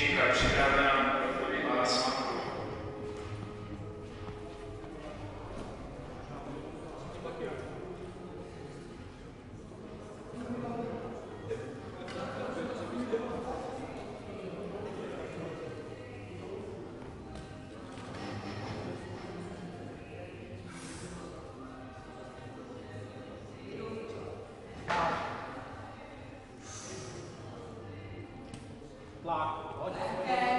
Diga-te, né? Noži.